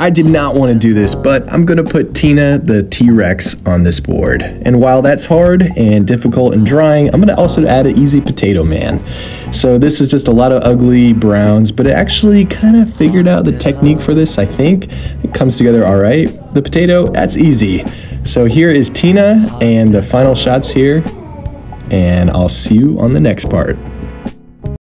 I did not want to do this, but I'm going to put Tina the T-Rex on this board. And while that's hard and difficult and drying, I'm going to also add an easy potato man. So this is just a lot of ugly browns, but it actually kind of figured out the technique for this, I think. It comes together all right. The potato, that's easy. So here is Tina and the final shots here, and I'll see you on the next part.